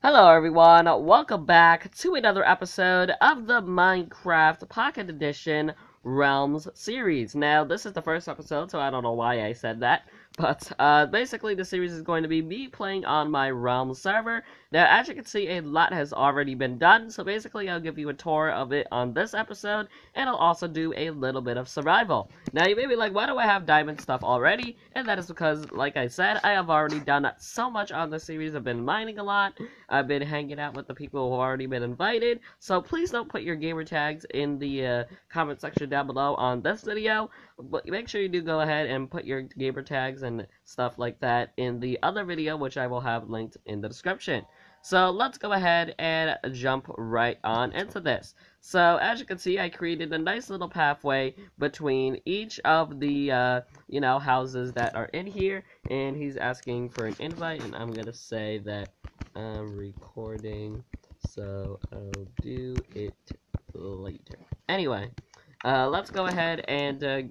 Hello everyone, welcome back to another episode of the Minecraft Pocket Edition Realms series. Now, this is the first episode, so I don't know why I said that. But uh, basically, the series is going to be me playing on my Realm server. Now, as you can see, a lot has already been done. So basically, I'll give you a tour of it on this episode, and I'll also do a little bit of survival. Now, you may be like, why do I have diamond stuff already? And that is because, like I said, I have already done so much on the series. I've been mining a lot. I've been hanging out with the people who have already been invited. So please don't put your gamer tags in the uh, comment section down below on this video. But make sure you do go ahead and put your gamer tags and stuff like that in the other video, which I will have linked in the description. So let's go ahead and jump right on into this. So as you can see, I created a nice little pathway between each of the, uh, you know, houses that are in here. And he's asking for an invite, and I'm going to say that I'm recording, so I'll do it later. Anyway, uh, let's go ahead and uh,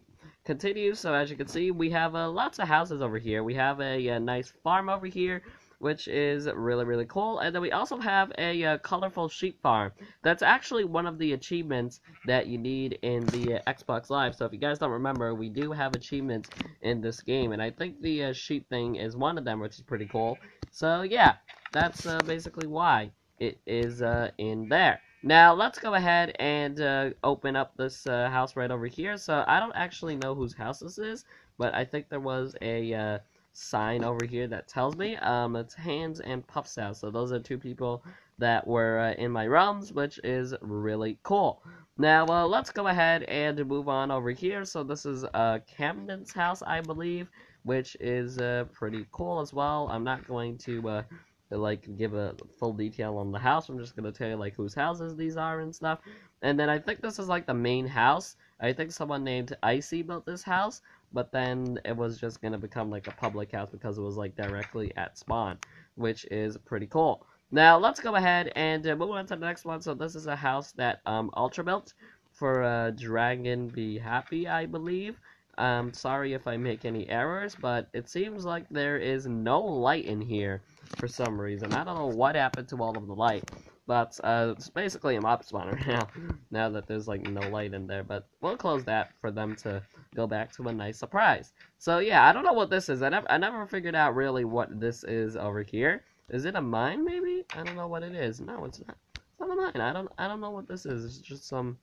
continue. So as you can see, we have uh, lots of houses over here. We have a, a, nice farm over here, which is really, really cool. And then we also have a, uh, colorful sheep farm. That's actually one of the achievements that you need in the uh, Xbox Live. So if you guys don't remember, we do have achievements in this game. And I think the uh, sheep thing is one of them, which is pretty cool. So yeah, that's uh, basically why it is uh, in there. Now, let's go ahead and uh, open up this house right over here. So, I don't actually know whose house this is, but I think there was a sign over here that tells me. Um, it's Hands and Puff's house. So, those are two people that were uh, in my realms, which is really cool. Now, uh, let's go ahead and move on over here. So, this is uh, Camden's house, I believe, which is uh, pretty cool as well. I'm not going to uh, like give a full detail on the house. I'm just gonna tell you like whose houses these are and stuff. And then I think this is like the main house. I think someone named Icy built this house, but then it was just gonna become like a public house because it was like directly at spawn, which is pretty cool. Now let's go ahead and uh, move on to the next one. So this is a house that um Ultra built for uh, Dragon Be Happy, I believe. Um, sorry if I make any errors, but it seems like there is no light in here for some reason. I don't know what happened to all of the light, but uh, it's basically a mob spawner now, now that there's like no light in there, but we'll close that for them to go back to a nice surprise. So yeah, I don't know what this is. I never, I never figured out really what this is over here. Is it a mine maybe? I don't know what it is. No, it's not. It's not a mine. I don't, I don't know what this is. It's just some,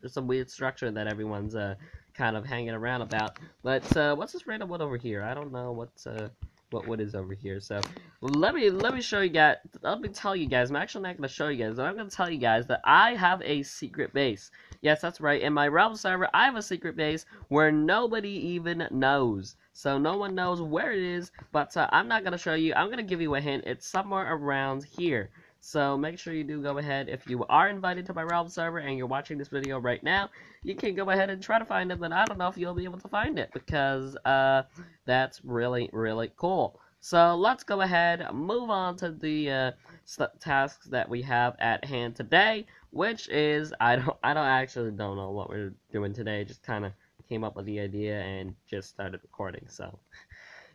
just some weird structure that everyone's uh kind of hanging around about. But uh, what's this random wood over here? I don't know what's uh, what wood is over here. So let me let me show you guys. Let me tell you guys. I'm actually not going to show you guys. But I'm going to tell you guys that I have a secret base. Yes, that's right. In my realm server, I have a secret base where nobody even knows. So no one knows where it is. But uh, I'm not going to show you. I'm going to give you a hint. It's somewhere around here. So make sure you do go ahead, if you are invited to my realm server and you're watching this video right now, you can go ahead and try to find it, but I don't know if you'll be able to find it, because uh, that's really, really cool. So let's go ahead, move on to the uh, tasks that we have at hand today, which is, I don't, I don't actually don't know what we're doing today, just kind of came up with the idea and just started recording, so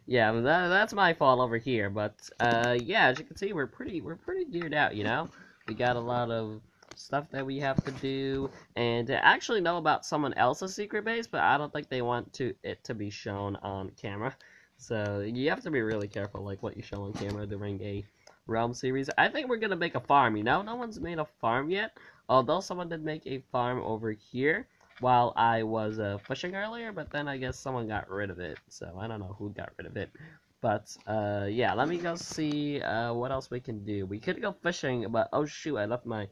yeah, that, that's my fault over here. But uh, yeah, as you can see, we're pretty we're pretty geared out. You know, we got a lot of stuff that we have to do, and to actually know about someone else's secret base, but I don't think they want to it to be shown on camera. So you have to be really careful, like what you show on camera during a realm series. I think we're gonna make a farm. You know, no one's made a farm yet. Although someone did make a farm over here while I was uh, fishing earlier, but then I guess someone got rid of it, so I don't know who got rid of it. But, uh, yeah, let me go see, uh, what else we can do. We could go fishing, but, oh shoot, I left my,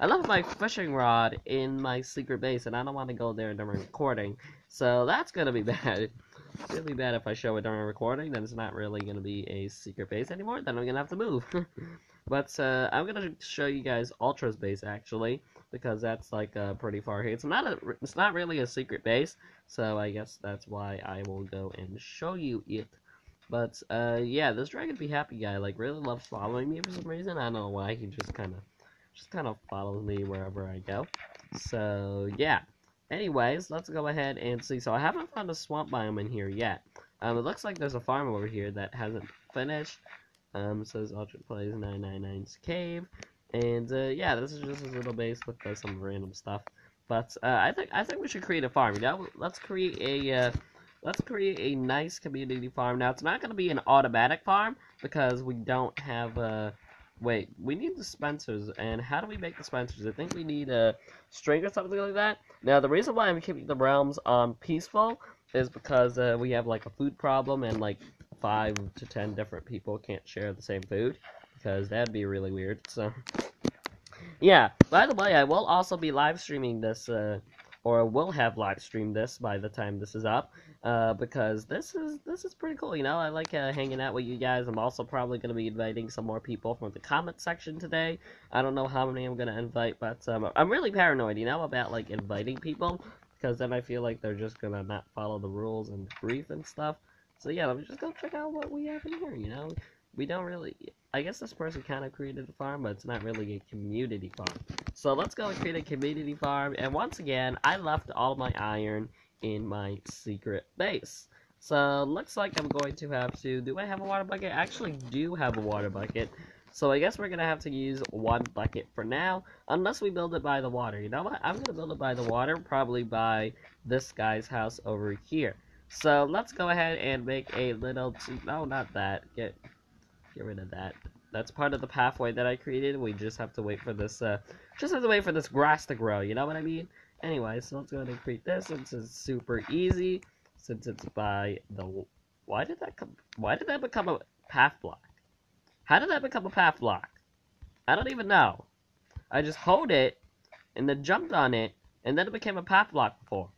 I left my fishing rod in my secret base, and I don't want to go there during recording, so that's gonna be bad. It's gonna be bad if I show it during recording, then it's not really gonna be a secret base anymore, then I'm gonna have to move. but, uh, I'm gonna show you guys Ultra's base, actually because that's like uh, pretty far here. It's not a, it's not really a secret base, so I guess that's why I will go and show you it. But uh, yeah, this Dragon Be Happy guy like really loves following me for some reason. I don't know why. He just kind of, just kind of follows me wherever I go. So yeah. Anyways, let's go ahead and see. So I haven't found a swamp biome in here yet. Um, it looks like there's a farm over here that hasn't finished. Um, says Ultra Plays 999's Cave. And uh, yeah, this is just a little base with uh, some random stuff. But uh, I think I think we should create a farm. You know, let's create a uh, let's create a nice community farm. Now it's not going to be an automatic farm because we don't have a. Uh, wait, we need dispensers, and how do we make dispensers? I think we need a string or something like that. Now the reason why I'm keeping the realms on peaceful is because uh, we have like a food problem and like five to ten different people can't share the same food because that'd be really weird. So yeah, by the way, I will also be live streaming this, uh, or will have live streamed this by the time this is up, uh, because this is this is pretty cool. You know, I like uh, hanging out with you guys. I'm also probably going to be inviting some more people from the comment section today. I don't know how many I'm going to invite, but um, I'm really paranoid, you know, about like inviting people, because then I feel like they're just going to not follow the rules and brief and stuff. So yeah, let me just go check out what we have in here. You know, we don't really. I guess this person kind of created a farm, but it's not really a community farm. So let's go and create a community farm. And once again, I left all my iron in my secret base. So looks like I'm going to have to. Do I have a water bucket? I actually do have a water bucket. So I guess we're gonna have to use one bucket for now, unless we build it by the water. You know what? I'm gonna build it by the water, probably by this guy's house over here. So let's go ahead and make a little. No, oh, not that. Get get rid of that. That's part of the pathway that I created. We just have to wait for this, uh, just have to wait for this grass to grow, you know what I mean? Anyway, so let's go ahead and create this since it's super easy, since it's by the, why did that come, why did that become a path block? How did that become a path block? I don't even know. I just hold it, and then jumped on it, and then it became a path block before.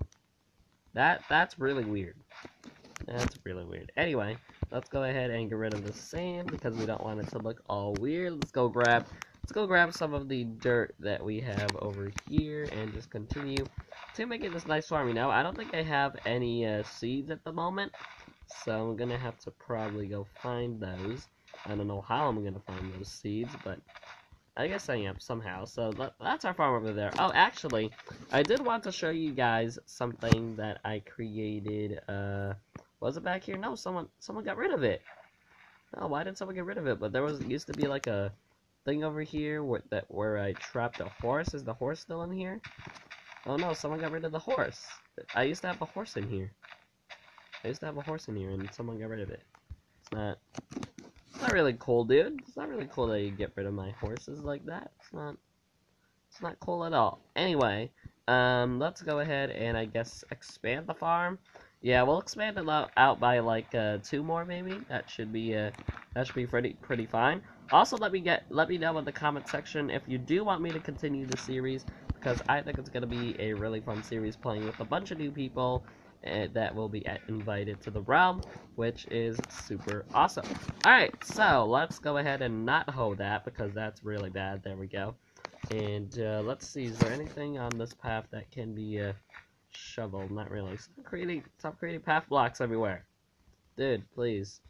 That, that's really weird. That's really weird. Anyway, let's go ahead and get rid of the sand because we don't want it to look all weird. Let's go grab let's go grab some of the dirt that we have over here and just continue to make it this nice farm. You know, I don't think I have any uh, seeds at the moment, so I'm gonna have to probably go find those. I don't know how I'm gonna find those seeds, but I guess I am somehow. So that's our farm over there. Oh, actually, I did want to show you guys something that I created. Uh, was it back here? No, someone someone got rid of it. No, why did someone get rid of it? But there was used to be like a thing over here where that where I trapped a horse. Is the horse still in here? Oh no, someone got rid of the horse. I used to have a horse in here. I used to have a horse in here, and someone got rid of it. It's not. It's not really cool, dude. It's not really cool that you get rid of my horses like that. It's not. It's not cool at all. Anyway, um, let's go ahead and I guess expand the farm. Yeah, we'll expand it out by like uh, two more maybe. That should be uh, that should be pretty pretty fine. Also, let me get let me know in the comment section if you do want me to continue the series because I think it's gonna be a really fun series playing with a bunch of new people uh, that will be invited to the realm, which is super awesome. All right, so let's go ahead and not hold that because that's really bad. There we go. And uh, let's see, is there anything on this path that can be uh, shovel, not really. Stop creating, stop creating path blocks everywhere. Dude, please.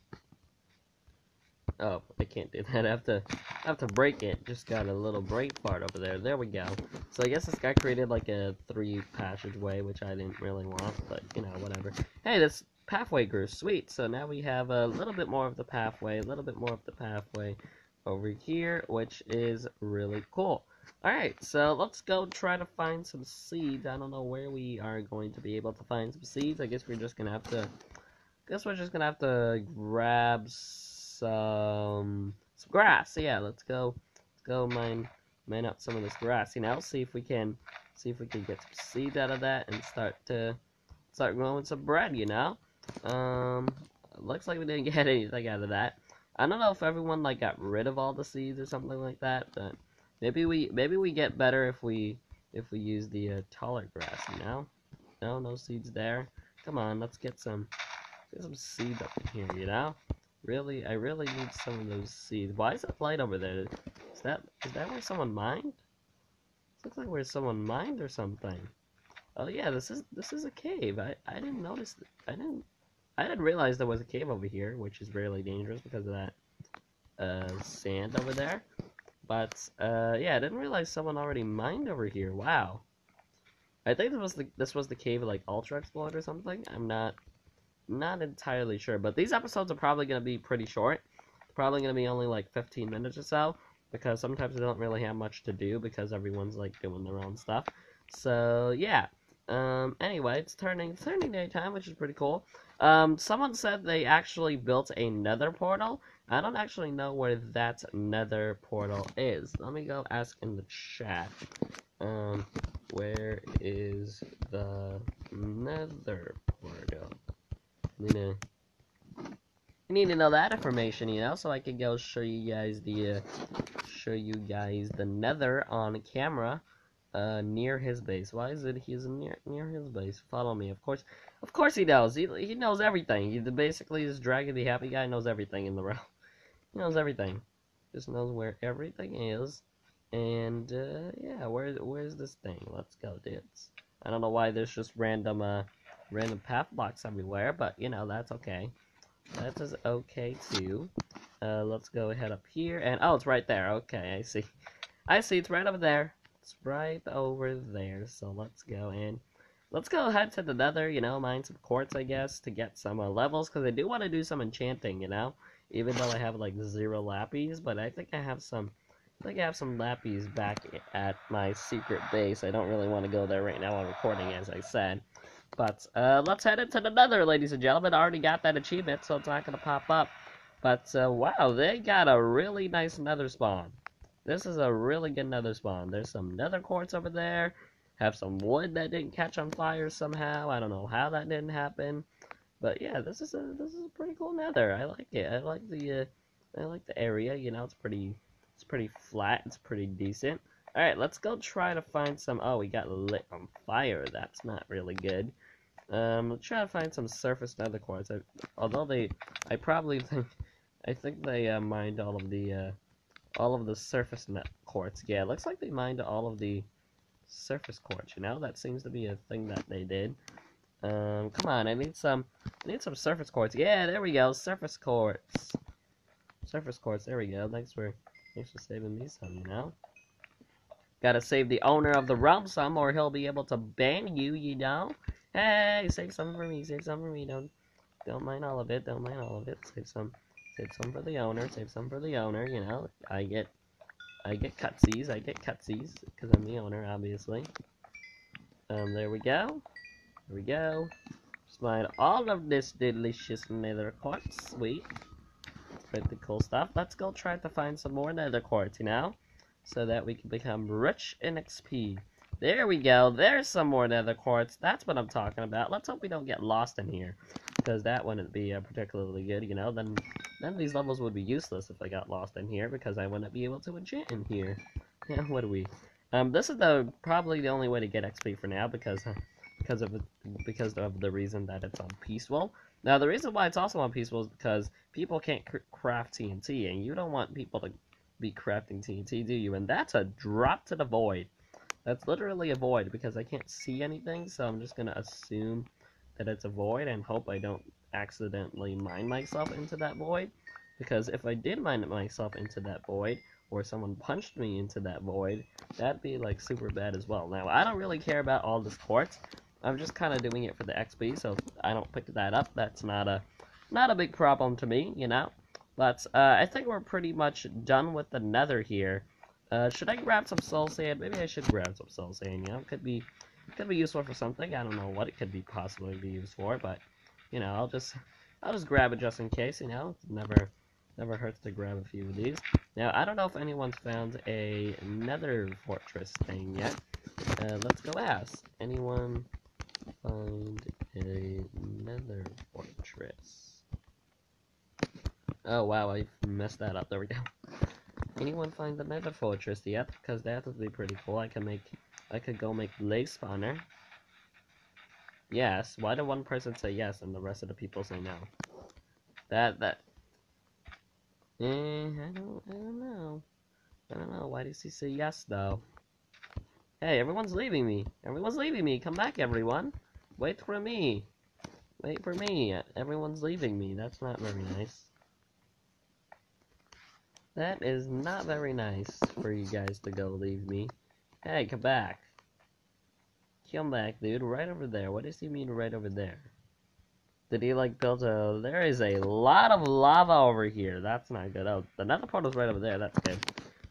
Oh, I can't do that. I have to, I have to break it. Just got a little break part over there. There we go. So I guess this guy created like a three passageway, which I didn't really want, but you know, whatever. Hey, this pathway grew. Sweet. So now we have a little bit more of the pathway, a little bit more of the pathway over here, which is really cool. Alright, so let's go try to find some seeds. I don't know where we are going to be able to find some seeds. I guess we're just gonna have to... I guess we're just gonna have to grab some... some grass. So yeah, let's go... Let's go mine, mine out some of this grass. You know, see if we can... See if we can get some seeds out of that and start to... Start growing some bread, you know? Um... Looks like we didn't get anything out of that. I don't know if everyone, like, got rid of all the seeds or something like that, but... Maybe we maybe we get better if we if we use the uh, taller grass. You know? No, no seeds there. Come on, let's get some get some seeds up in here. You know? Really, I really need some of those seeds. Why is that light over there? Is that is that where someone mined? Looks like where someone mined or something. Oh yeah, this is this is a cave. I I didn't notice. I didn't I didn't realize there was a cave over here, which is really dangerous because of that uh, sand over there. But uh, yeah, I didn't realize someone already mined over here. Wow. I think this was the this was the cave of like Ultra Exploit or something. I'm not not entirely sure, but these episodes are probably gonna be pretty short. probably gonna be only like 15 minutes or so because sometimes I don't really have much to do because everyone's like doing their own stuff. So yeah. Um, anyway, it's turning it's turning daytime, which is pretty cool. Um, someone said they actually built a nether portal. I don't actually know where that nether portal is. Let me go ask in the chat. Um, where is the nether portal? You know, you need to know that information, you know, so I can go show you guys the, uh, show you guys the nether on camera uh, near his base. Why is it he's near near his base? Follow me, of course. Of course he knows. He he knows everything. He basically is Dragon the Happy Guy knows everything in the realm. Knows everything. Just knows where everything is. And uh, yeah, where where's this thing? Let's go, dudes. I don't know why there's just random uh random path blocks everywhere, but you know that's okay. That is okay too. Uh, let's go ahead up here and oh, it's right there. Okay, I see. I see. It's right over there. It's right over there. So let's go in. Let's go ahead to the nether, you know, mine some quartz, I guess, to get some uh, levels, because I do want to do some enchanting, you know? Even though I have, like, zero lappies, but I think I have some, I think I have some lappies back at my secret base. I don't really want to go there right now while recording, as I said. But, uh, let's head into the nether, ladies and gentlemen. I already got that achievement, so it's not going to pop up. But, uh, wow, they got a really nice nether spawn. This is a really good nether spawn. There's some nether quartz over there. Have some wood that didn't catch on fire somehow. I don't know how that didn't happen. But yeah, this is a this is a pretty cool nether. I like it. I like the uh, I like the area. You know, it's pretty it's pretty flat. It's pretty decent. All right, let's go try to find some. Oh, we got lit on fire. That's not really good. Um, let's try to find some surface nether quartz. I, although they, I probably think, I think they uh, mined all of the uh, all of the surface net quartz. Yeah, it looks like they mined all of the surface quartz, you know? That seems to be a thing that they did. Um, come on, I need some, I need some surface quartz. Yeah, there we go, surface quartz. Surface quartz, there we go. Thanks for, thanks for saving me some, you know? Gotta save the owner of the realm some, or he'll be able to ban you, you know? Hey, save some for me, save some for me, don't, don't mind all of it, don't mind all of it, save some. Save some for the owner, save some for the owner, you know. I get I get cutsies, I get cutsies, because I'm the owner, obviously. Um, there we go. There we go. Just mine all of this delicious nether quartz. Sweet. Pretty cool stuff. Let's go try to find some more nether quartz, you know? So that we can become rich in XP. There we go. There's some more nether quartz. That's what I'm talking about. Let's hope we don't get lost in here. Because that wouldn't be uh, particularly good, you know? Then None of these levels would be useless if I got lost in here, because I wouldn't be able to enchant in here. Yeah, what do we? Um, this is the probably the only way to get XP for now, because uh, because of because of the reason that it's on peaceful. Now, the reason why it's also on peaceful is because people can't cr craft TNT, and you don't want people to be crafting TNT, do you? And that's a drop to the void. That's literally a void, because I can't see anything, so I'm just gonna assume that it's a void and hope I don't accidentally mine myself into that void. Because if I did mine myself into that void, or someone punched me into that void, that'd be like super bad as well. Now, I don't really care about all this quartz. I'm just kind of doing it for the XP, so I don't pick that up. That's not a not a big problem to me, you know. But uh, I think we're pretty much done with the nether here. Uh, should I grab some soul sand? Maybe I should grab some soul sand, you know. Could be could be useful for something. I don't know what it could be possibly be used for, but you know, I'll just I'll just grab it just in case, you know. Never never hurts to grab a few of these. Now, I don't know if anyone's found a nether fortress thing yet. Uh, let's go ask. Anyone find another fortress? Oh, wow, I messed that up. There we go. Anyone find the nether fortress yet? Because that would be pretty cool. I can make, I could go make blaze spawner yes. Why did one person say yes and the rest of the people say no? That that. Eh, I don't. I don't know. I don't know. Why does he say yes though? Hey, everyone's leaving me. Everyone's leaving me. Come back, everyone. Wait for me. Wait for me. Everyone's leaving me. That's not very nice. That is not very nice for you guys to go leave me. Hey, come back. Come back, dude. Right over there. What does he mean right over there? Did he like build a? There is a lot of lava over here. That's not good. Oh, the nether portal's right over there. That's good.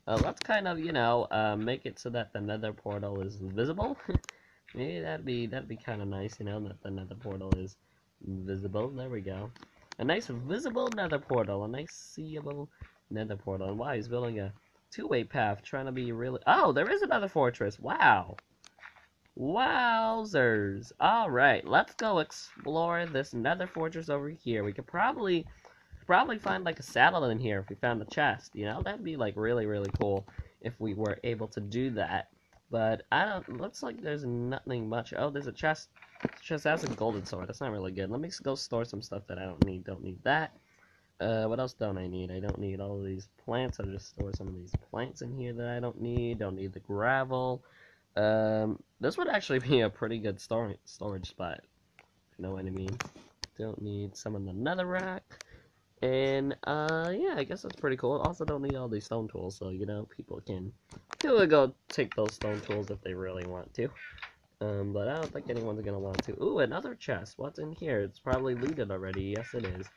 Uh, let's kind of, you know, uh, make it so that the nether portal is visible. Maybe that'd be that'd be kind of nice, you know, that the nether portal is visible. There we go. A nice visible nether portal. A nice seeable nether portal. And wow, he's building a two-way path, trying to be really. Oh, there is another fortress. Wow. Wowzers. Alright, let's go explore this nether fortress over here. We could probably probably find like a saddle in here if we found a chest, you know? That'd be like really, really cool if we were able to do that. But I don't looks like there's nothing much. Oh, there's a chest. Chest has a golden sword. That's not really good. Let me go store some stuff that I don't need. Don't need that. Uh, what else don't I need? I don't need all these plants. I'll just store some of these plants in here that I don't need. Don't need the gravel. Um, this would actually be a pretty good storage storage spot, if you know what I mean. Don't need some of the netherrack. And, uh, yeah, I guess that's pretty cool. Also don't need all these stone tools, so, you know, people can people go take those stone tools if they really want to. Um, but I don't think anyone's gonna want to. Ooh, another chest. What's in here? It's probably looted already. Yes, it is.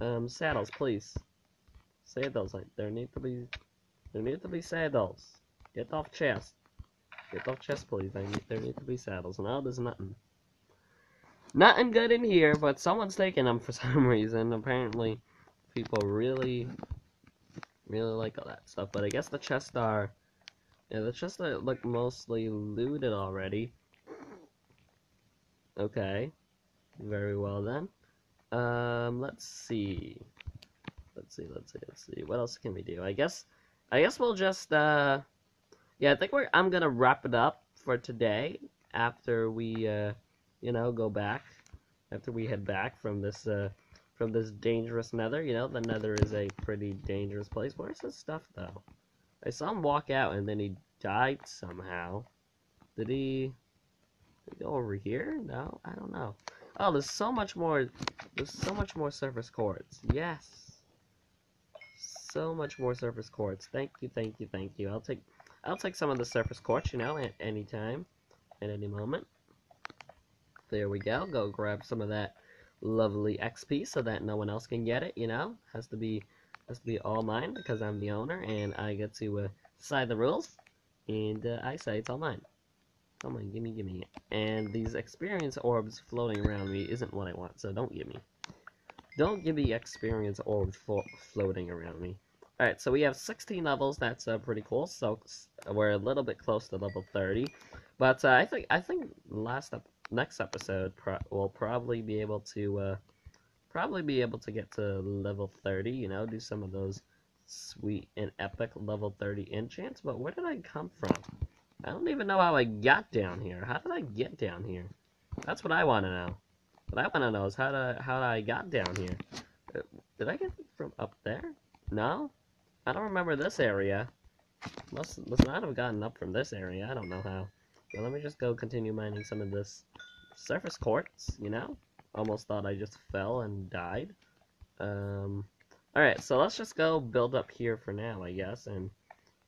Um, saddles, please. Saddles. Like, there need to be, there need to be saddles. Get off chest. Get off chest, please. I need, there need to be saddles. No, there's nothing. Nothing good in here, but someone's taking them for some reason. Apparently, people really, really like all that stuff. But I guess the chests are, yeah, the chests are, look mostly looted already. Okay. Very well then. Um, let's see. Let's see, let's see, let's see. What else can we do? I guess, I guess we'll just, uh, yeah, I think we're. I'm gonna wrap it up for today. After we, uh, you know, go back. After we head back from this, uh, from this dangerous Nether. You know, the Nether is a pretty dangerous place. Where's his stuff though? I saw him walk out and then he died somehow. Did he, go over here? No, I don't know. Oh, there's so much more. There's so much more surface quartz. Yes. So much more surface quartz. Thank you, thank you, thank you. I'll take I'll take some of the surface quartz, you know, at any time, at any moment. There we go. Go grab some of that lovely XP so that no one else can get it, you know. Has to be has to be all mine because I'm the owner and I get to uh, decide the rules. And uh, I say it's all mine. Come on, gimme, gimme. And these experience orbs floating around me isn't what I want, so don't give me. Don't give me experience orbs floating around me. Alright, so we have 16 levels. That's uh, pretty cool. So we're a little bit close to level 30. But uh, I think I think last next episode pro we'll probably be able to uh, probably be able to get to level 30. You know, do some of those sweet and epic level 30 enchants. But where did I come from? I don't even know how I got down here. How did I get down here? That's what I want to know. What I want to know is how to how I got down here. Uh, did I get from up there? No? I don't remember this area. Must, must not have gotten up from this area. I don't know how. Let me just go continue mining some of this surface quartz, you know? Almost thought I just fell and died. Um, Alright, so let's just go build up here for now, I guess, and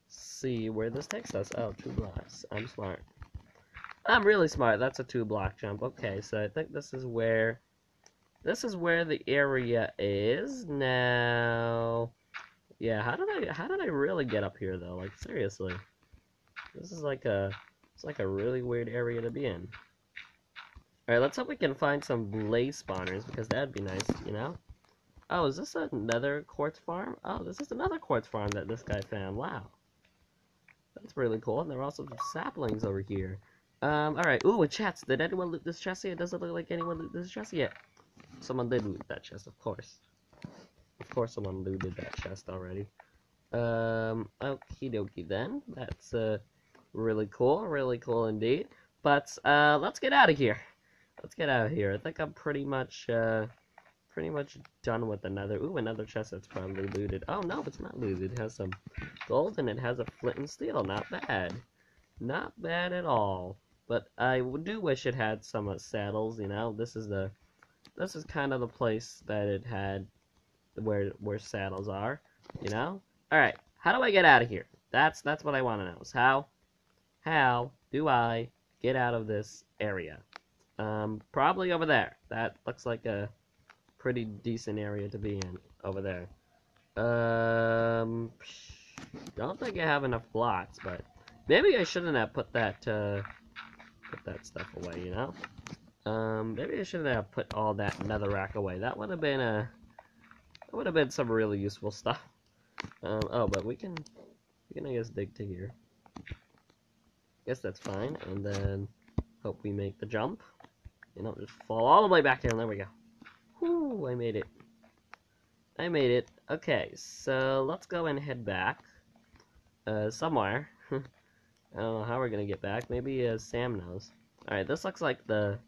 see where this takes us. Oh, two blocks. I'm smart. I'm really smart. That's a two block jump. Okay, so I think this is where... This is where the area is. Now... Yeah, how did I how did I really get up here though? Like seriously. This is like a it's like a really weird area to be in. Alright, let's hope we can find some blaze spawners because that'd be nice, you know? Oh, is this another quartz farm? Oh, this is another quartz farm that this guy found. Wow. That's really cool. And there are also some saplings over here. Um, alright. Ooh, a chest. Did anyone loot this chest yet? It look like anyone loot this chest yet? Someone did loot that chest, of course. Of course someone looted that chest already. Um, okie dokie then. That's, uh, really cool. Really cool indeed. But, uh, let's get out of here. Let's get out of here. I think I'm pretty much, uh, pretty much done with another. Ooh, another chest that's probably looted. Oh, no, it's not looted. It has some gold and it has a flint and steel. Not bad. Not bad at all. But I do wish it had some uh, saddles, you know. This is the, this is kind of the place that it had where where saddles are, you know? Alright, how do I get out of here? That's that's what I want to know. Is how how do I get out of this area? Um, probably over there. That looks like a pretty decent area to be in over there. Um, don't think I have enough blocks, but maybe I shouldn't have put that uh, put that stuff away. You know, um, maybe I shouldn't have put all that netherrack away. That would have been a that would have been some really useful stuff. Um, oh, but we can we can I guess dig to here. Guess that's fine, and then hope we make the jump. You know, just fall all the way back down. There we go. Whoo, I made it. I made it. Okay, so let's go and head back. Uh, somewhere. I don't know how we're gonna get back. Maybe uh, Sam knows. Alright, this looks like the...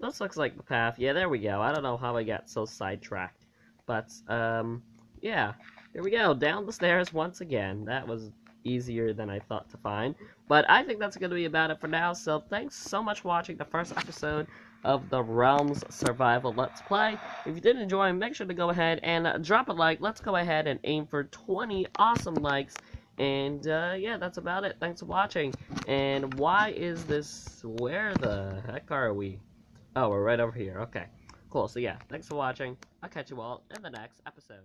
This looks like the path. Yeah, there we go. I don't know how I got so sidetracked. But, um, yeah. Here we go. Down the stairs once again. That was easier than I thought to find. But I think that's going to be about it for now. So thanks so much for watching the first episode of the Realms Survival Let's Play. If you did enjoy, make sure to go ahead and drop a like. Let's go ahead and aim for 20 awesome likes. And, uh, yeah, that's about it. Thanks for watching. And why is this... Where the heck are we? Oh, we're right over here. Okay. Cool. So, yeah, thanks for watching. I'll catch you all in the next episode.